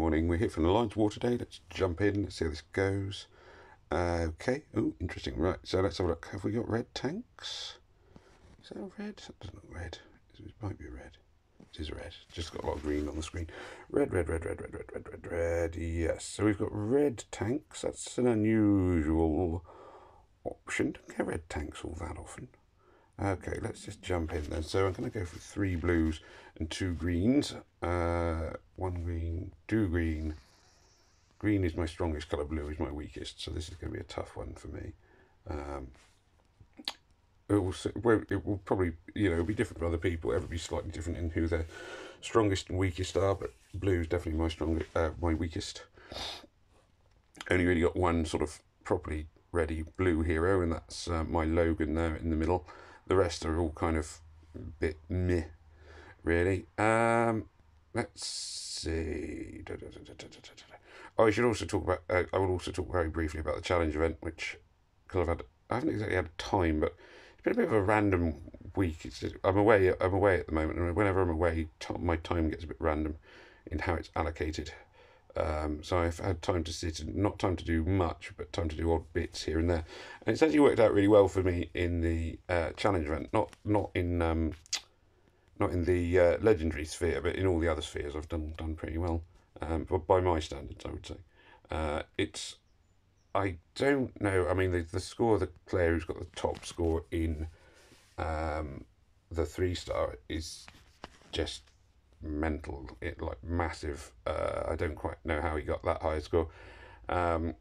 Morning. We're here from the Alliance War Day. Let's jump in. Let's see how this goes. Uh, okay. Oh, interesting. Right. So let's have a look. Have we got red tanks? Is that red? That doesn't look red. It might be red. It is red. Just got a lot of green on the screen. Red, red, red, red, red, red, red, red, red. Yes. So we've got red tanks. That's an unusual option. Don't get red tanks all that often. Okay, let's just jump in then. So I'm going to go for three blues and two greens. Uh, one green, two green. Green is my strongest colour, blue is my weakest. So this is going to be a tough one for me. Um, it will, it will probably, you know, be different for other people. Everybody slightly different in who their strongest and weakest are, but blue is definitely my strongest, uh, my weakest. Only really got one sort of properly ready blue hero, and that's uh, my Logan there in the middle. The rest are all kind of bit meh, really. Um, let's see. Oh, I should also talk about. Uh, I will also talk very briefly about the challenge event, which because I've had. I haven't exactly had time, but it's been a bit of a random week. It's just, I'm away. I'm away at the moment, and whenever I'm away, my time gets a bit random in how it's allocated. Um, so I've had time to sit and not time to do much, but time to do odd bits here and there. And it's actually worked out really well for me in the uh, challenge event, not not in um, not in the uh, legendary sphere, but in all the other spheres, I've done done pretty well. Um, by my standards, I would say. Uh, it's I don't know. I mean, the the score the player who's got the top score in um, the three star is just mental, it like massive. Uh, I don't quite know how he got that high score. Um,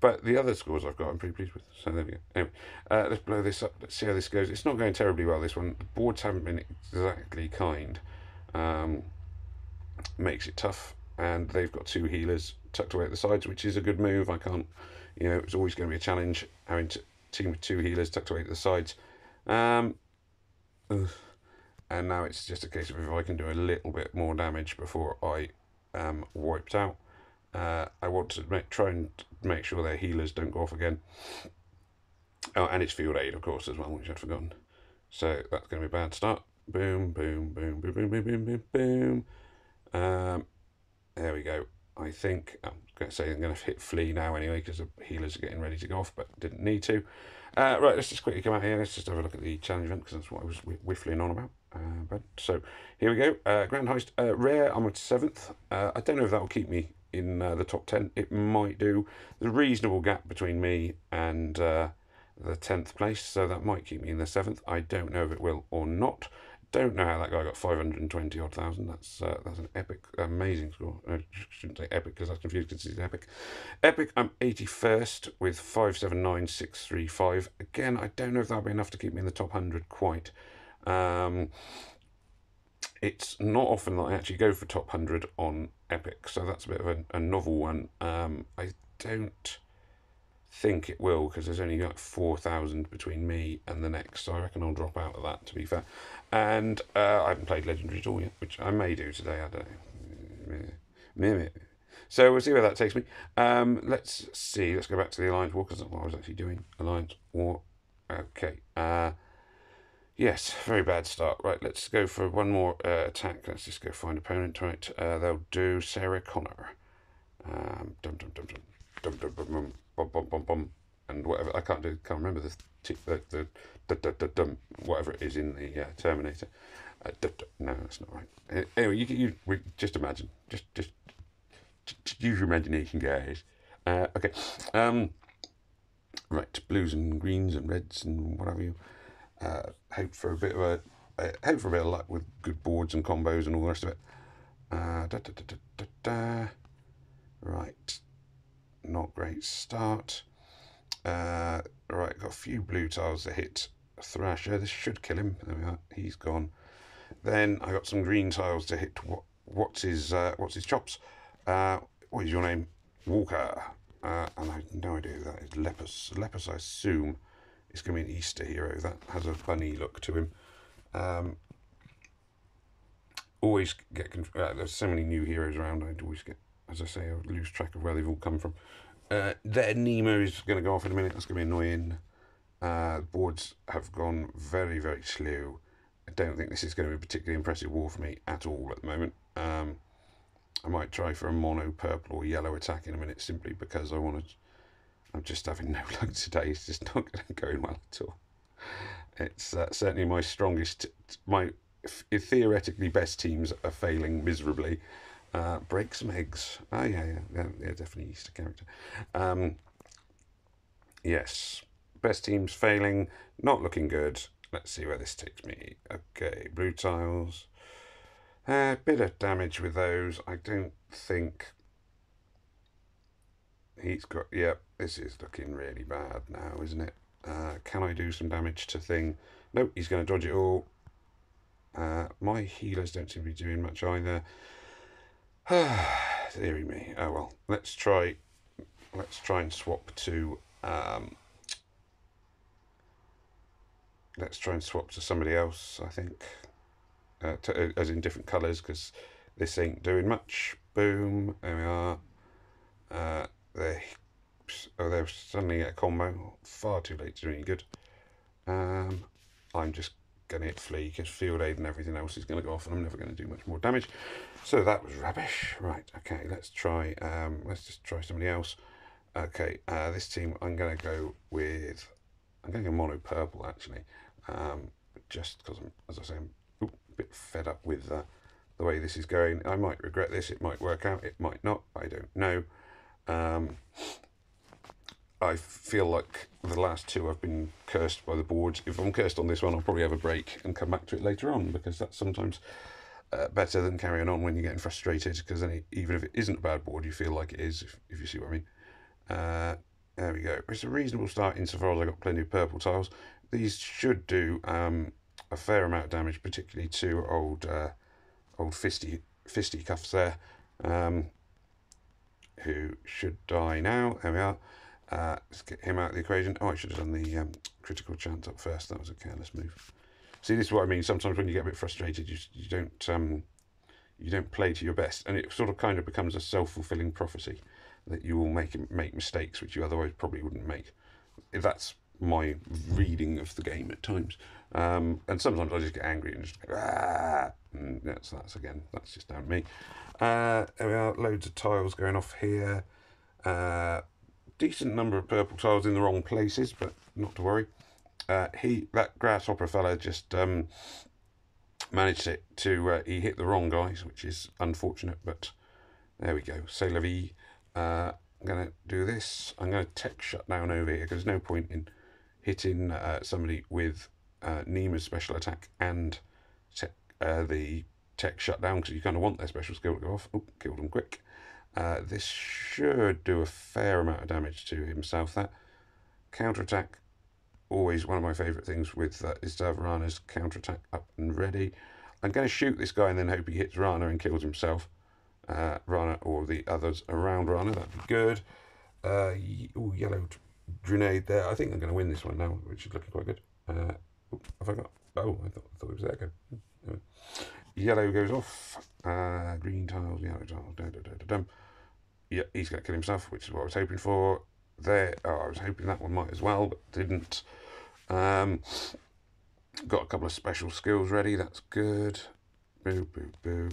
but the other scores I've got, I'm pretty pleased with. So there we go. Anyway, uh, let's blow this up. Let's see how this goes. It's not going terribly well, this one. The boards haven't been exactly kind. Um, makes it tough. And they've got two healers tucked away at the sides, which is a good move. I can't, you know, it's always going to be a challenge having to team with two healers tucked away at the sides. Um, and now it's just a case of if I can do a little bit more damage before I am wiped out. Uh, I want to make, try and make sure their healers don't go off again. Oh, and it's field aid, of course, as well, which I'd forgotten. So that's going to be a bad start. Boom, boom, boom, boom, boom, boom, boom, boom, boom. Um, there we go. I think I'm going to say I'm going to hit flee now anyway because the healers are getting ready to go off, but didn't need to. Uh, right, let's just quickly come out here. Let's just have a look at the challenge event because that's what I was whiffling on about. Uh, but so here we go. Uh, Grand Heist uh, rare. I'm at seventh. Uh, I don't know if that will keep me in uh, the top ten. It might do. There's a reasonable gap between me and the tenth place, so that might keep me in the seventh. I don't know if it will or not. Don't know how that guy got 520 odd thousand. That's uh, that's an epic, amazing score. I shouldn't say epic because that's confused because it's epic. Epic, I'm 81st with 579635. Again, I don't know if that'll be enough to keep me in the top 100 quite. Um, it's not often that I actually go for top 100 on Epic, so that's a bit of a, a novel one. Um, I don't think it will because there's only like 4,000 between me and the next, so I reckon I'll drop out of that to be fair. And uh, I haven't played Legendary at all yet, which I may do today, I don't know. So we'll see where that takes me. Um, let's see, let's go back to the Alliance War because that's what I was actually doing. Alliance War. Okay. Uh, yes, very bad start. Right, let's go for one more uh, attack. Let's just go find opponent. Right, uh, they'll do Sarah Connor. Um, dum, dum, dum, dum, dum, dum, dum, dum bum, bum, bum, bum, and whatever. I can't do. Can't remember the the the, the, the, the dum, whatever it is in the uh, Terminator. Uh, duh, duh, no, that's not right. Anyway, you you we, just imagine. Just just, just use your imagination, guys. Uh, okay. Um, right, blues and greens and reds and whatever you. Uh, hope for a bit of a uh, hope for a bit of luck with good boards and combos and all the rest of it. Uh, da, da, da, da, da, da. Right not great start. Uh, right, got a few blue tiles to hit Thrasher. This should kill him. There we are. He's gone. Then I got some green tiles to hit. What, what's his uh, What's his chops? Uh, what is your name? Walker. Uh, and I have no idea who that is. Lepus. Lepus, I assume, is going to be an Easter hero. That has a bunny look to him. Um, always get uh, there's so many new heroes around. I always get as I say, I lose track of where they've all come from. Uh, there, Nemo is going to go off in a minute. That's going to be annoying. Uh, boards have gone very, very slow. I don't think this is going to be a particularly impressive war for me at all at the moment. Um, I might try for a mono purple or yellow attack in a minute simply because I want to. I'm just having no luck today. It's just not going well at all. It's uh, certainly my strongest. My theoretically best teams are failing miserably. Uh, break some eggs. Oh yeah, yeah, yeah, yeah definitely Easter character. Um, yes, best teams failing, not looking good. Let's see where this takes me. Okay, blue tiles. A uh, bit of damage with those. I don't think he's got. Yep, yeah, this is looking really bad now, isn't it? Uh, can I do some damage to thing? Nope, he's going to dodge it all. Uh, my healers don't seem to be doing much either. Deary me. Oh well, let's try. Let's try and swap to. Um, let's try and swap to somebody else. I think uh, to, uh, as in different colours because this ain't doing much. Boom, there we are. Uh, they, oh, they're suddenly get a combo. Far too late to do any good. Um, I'm just going to hit Flee because Field Aid and everything else is going to go off and I'm never going to do much more damage. So that was rubbish. Right, okay, let's try, um, let's just try somebody else. Okay, uh, this team, I'm going to go with, I'm going to go mono purple actually, um, just because I'm, as I say, I'm a bit fed up with uh, the way this is going. I might regret this. It might work out. It might not. I don't know. Um, I feel like the last two I've been cursed by the boards. If I'm cursed on this one, I'll probably have a break and come back to it later on because that's sometimes uh, better than carrying on when you're getting frustrated. Because even if it isn't a bad board, you feel like it is. If, if you see what I mean. Uh, there we go. It's a reasonable start insofar as I got plenty of purple tiles. These should do um, a fair amount of damage, particularly to old uh, old fisty fisty cuffs there, um, who should die now. There we are. Uh, let's get him out of the equation. Oh, I should have done the um, critical chance up first. That was a careless move. See, this is what I mean. Sometimes when you get a bit frustrated, you you don't um, you don't play to your best, and it sort of kind of becomes a self fulfilling prophecy that you will make make mistakes which you otherwise probably wouldn't make. That's my reading of the game at times. Um, and sometimes I just get angry and just ah, and that's, that's again, that's just down me. Uh, there we are, loads of tiles going off here. Uh, decent number of purple tiles in the wrong places, but not to worry. Uh, he, that grasshopper fella just um, managed it to, uh, he hit the wrong guys, which is unfortunate, but there we go. C'est la vie. Uh, I'm going to do this. I'm going to tech shut down over here because there's no point in hitting uh, somebody with uh, Nima's special attack and tech, uh, the tech shutdown because you kind of want their special skill to go off. Oh, killed him quick. Uh, this should do a fair amount of damage to himself. That counterattack, always one of my favourite things with uh, is to have Rana's counterattack up and ready. I'm going to shoot this guy and then hope he hits Rana and kills himself. Uh, Rana or the others around Rana, that'd be good. Uh, ooh, yellow grenade there. I think I'm going to win this one now, which is looking quite good. Uh, have I got? Oh, I thought, I thought it was there. Go. Anyway. Yellow goes off. Uh, green tiles, yellow tiles. Dum. Yeah, he's going to kill himself, which is what I was hoping for. There, oh, I was hoping that one might as well, but didn't. Um, got a couple of special skills ready. That's good. Boo, boo, boo.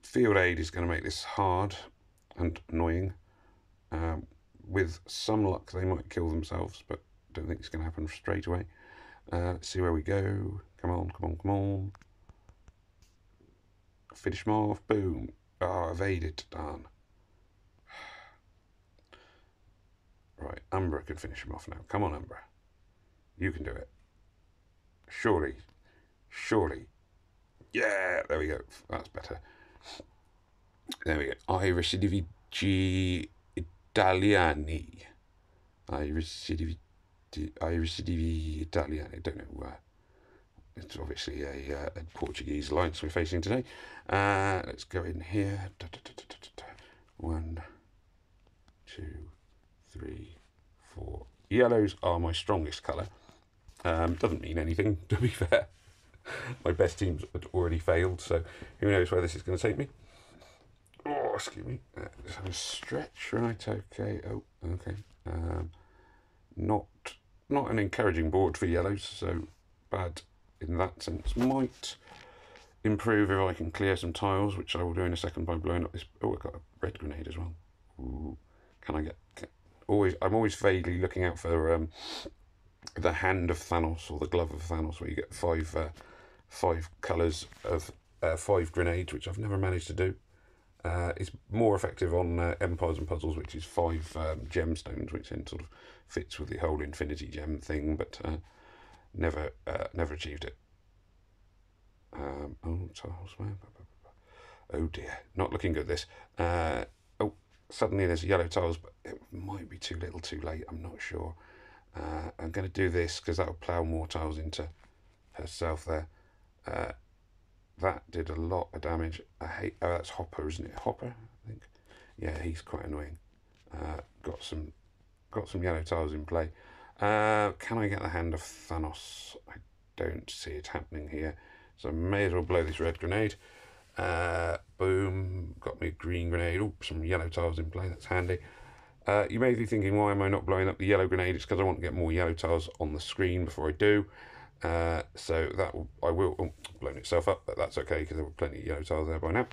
Field aid is going to make this hard and annoying. Um, with some luck, they might kill themselves, but don't think it's going to happen straight away. Uh, let's see where we go. Come on, come on, come on. Finish them off. Boom. Oh, evaded. Darn. Right, Umbra can finish him off now. Come on, Umbra. You can do it. Surely. Surely. Yeah, there we go. That's better. There we go. Irish G Italiani. Irish Irish Italiani. I don't know. Uh, it's obviously a, uh, a, Portuguese alliance we're facing today. Uh, let's go in here. Da, da, da, One, two, three, four. Yellows are my strongest colour. Um, doesn't mean anything, to be fair. my best teams had already failed, so who knows where this is going to take me. Oh, excuse me. Uh, just have a stretch, right? Okay. Oh, okay. Um, not not an encouraging board for yellows, so bad in that sense. Might improve if I can clear some tiles, which I will do in a second by blowing up this. Oh, I've got a red grenade as well. Ooh, can I get? Can, always, I'm always vaguely looking out for um, the hand of Thanos or the glove of Thanos, where you get five uh, five colours of uh, five grenades, which I've never managed to do. Uh, it's more effective on uh, Empires and Puzzles, which is five um, gemstones, which then sort of fits with the whole Infinity Gem thing, but uh, never uh, never achieved it. Um, oh, oh dear, not looking good. This. Suddenly there's yellow tiles, but it might be too little, too late. I'm not sure. Uh, I'm going to do this because that will plough more tiles into herself there. Uh, that did a lot of damage. I hate. Oh, that's Hopper, isn't it? Hopper, I think. Yeah, he's quite annoying. Uh, got some, got some yellow tiles in play. Uh, can I get the hand of Thanos? I don't see it happening here, so I may as well blow this red grenade. Uh, boom, got me a green grenade. Oh, some yellow tiles in play. That's handy. Uh, you may be thinking, why am I not blowing up the yellow grenade? It's because I want to get more yellow tiles on the screen before I do. Uh, so that will, I will, oh, blown itself up, but that's okay because there were plenty of yellow tiles there by now.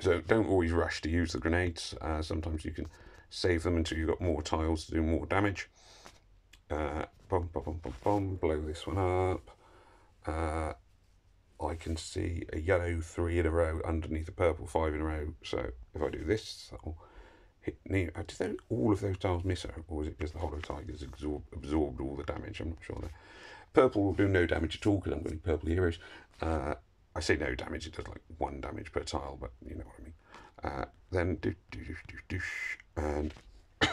So don't always rush to use the grenades. Uh, sometimes you can save them until you've got more tiles to do more damage. Uh, boom, boom, boom, boom, blow this one up. I can see a yellow three in a row underneath a purple five in a row. So if I do this, that'll hit near. Uh, did they, all of those tiles miss her, or was it just the Hollow Tigers absorb, absorbed all the damage? I'm not sure. Purple will do no damage at all because I'm going purple heroes. Uh, I say no damage, it does like one damage per tile, but you know what I mean. Uh, then do do do do do and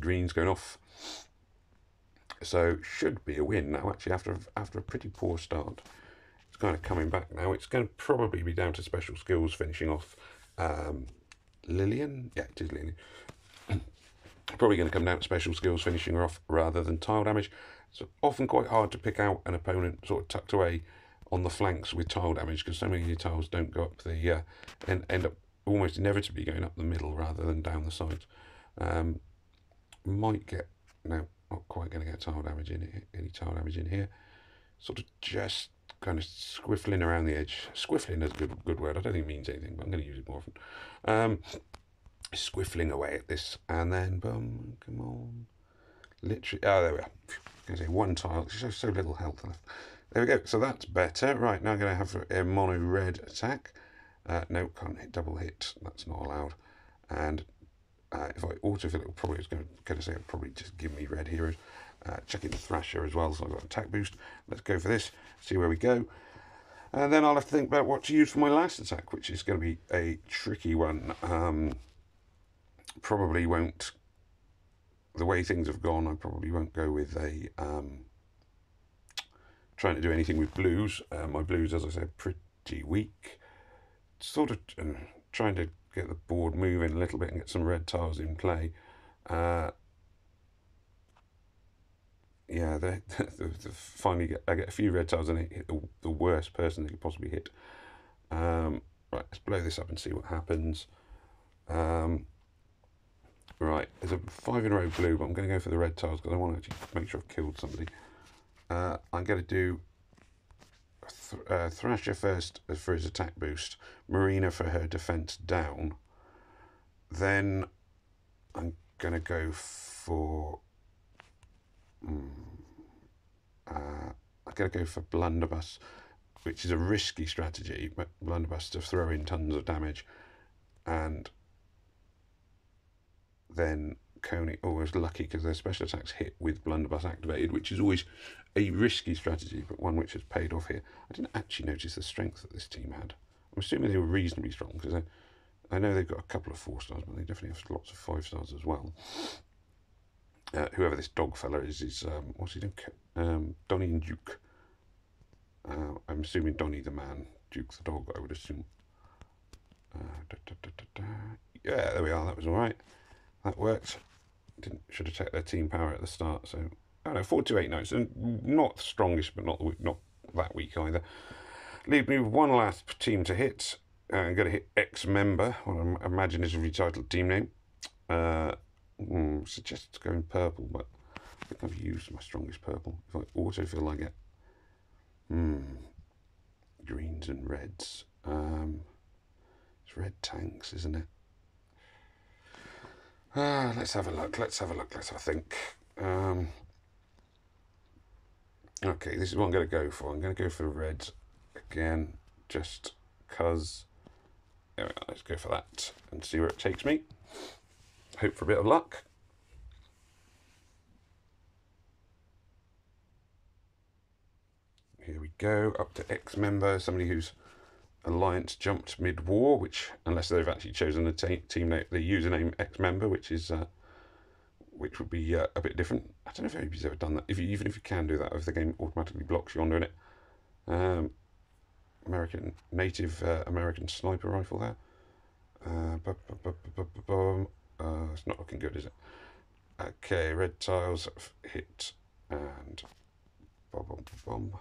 green's going off. So should be a win now. Actually, after after a pretty poor start, kind of coming back now. It's going to probably be down to special skills finishing off um, Lillian. Yeah, it is Lillian. probably going to come down to special skills finishing her off rather than tile damage. It's often quite hard to pick out an opponent sort of tucked away on the flanks with tile damage because so many of your tiles don't go up the uh, and end up almost inevitably going up the middle rather than down the sides. Um, might get no, not quite going to get tile damage in any tile damage in here. Sort of just kind of squiffling around the edge. Squiffling is a good good word. I don't think it means anything, but I'm going to use it more often. Um, squiffling away at this, and then boom, come on, literally. Oh, there we are to say one tile. so, so little health left. There we go. So that's better. Right, now I'm going to have a mono red attack. Uh, no, can't hit double hit. That's not allowed. And uh, if I autofill it, probably it's going to, going to say it'll probably just give me red heroes. Uh, checking the Thrasher as well, so I've got attack boost. Let's go for this, see where we go. And then I'll have to think about what to use for my last attack, which is going to be a tricky one. Um, probably won't the way things have gone, I probably won't go with a um, trying to do anything with blues. Uh, my blues, as I said, pretty weak. Sort of uh, trying to get the board moving a little bit and get some red tiles in play. Uh, yeah, the, the, the, finally get, I get a few red tiles and it hit the, the worst person they could possibly hit. Um, right, let's blow this up and see what happens. Um, Right, there's a five in a row blue, but I'm going to go for the red tiles because I want to actually make sure I've killed somebody. Uh, I'm going to do th uh, Thrasher first for his attack boost, Marina for her defense down. Then I'm going to go for. Mm, uh, I'm going to go for Blunderbuss, which is a risky strategy, but Blunderbuss to throw in tons of damage and then Coney always lucky because their special attacks hit with blunderbuss activated, which is always a risky strategy, but one which has paid off here. I didn't actually notice the strength that this team had. I'm assuming they were reasonably strong because I, I know they've got a couple of four stars, but they definitely have lots of five stars as well. Uh, whoever this dog fella is, is um, what's he doing? Um, Donny and Duke. Uh, I'm assuming Donnie the man, Duke the dog, I would assume. Uh, da, da, da, yeah, there we are, that was alright. That worked. Didn't should have checked their team power at the start. So I don't know, four to eight notes, and not the strongest, but not the, not that weak either. Leave me with one last team to hit. Uh, I'm going to hit ex member. What I imagine is a retitled team name. Uh, mm, suggest going purple, but I think I've used my strongest purple. If I autofill, I get. Hmm. greens and reds. Um, it's red tanks, isn't it? Ah, let's have a look. Let's have a look. Let's have a think. Um, okay, this is what I'm going to go for. I'm going to go for the reds again, just because. Let's go for that and see where it takes me. Hope for a bit of luck. Here we go, up to X member, somebody who's alliance jumped mid-war, which unless they've actually chosen the team name, the username X member, which is uh, which would be uh, a bit different. I don't know if anybody's ever done that. If you, even if you can do that, if the game automatically blocks you on doing it. Um, American native uh, American sniper rifle there. Uh, uh, it's not looking good, is it? Okay, red tiles hit and boom, boom, boom.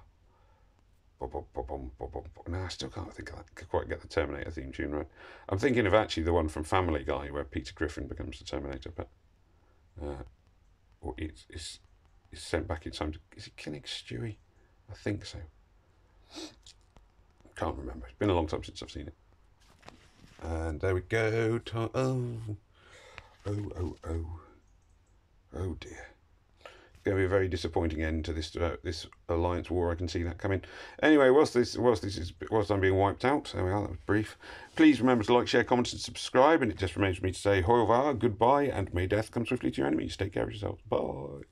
No, I still can't think of that. Quite get the Terminator theme tune right. I'm thinking of actually the one from Family Guy where Peter Griffin becomes the Terminator, but uh, or it's, it's, it's sent back in time. To, is it killing Stewie? I think so. Can't remember. It's been a long time since I've seen it. And there we go. Oh, oh, oh, oh, oh dear going to be a very disappointing end to this uh, this alliance war. I can see that coming. Anyway, whilst this whilst this is whilst I'm being wiped out, there we are. That was brief. Please remember to like, share, comment, and subscribe. And it just remains for me to say, Hoyvar, goodbye, and may death come swiftly to your enemies. Take care of yourselves. Bye.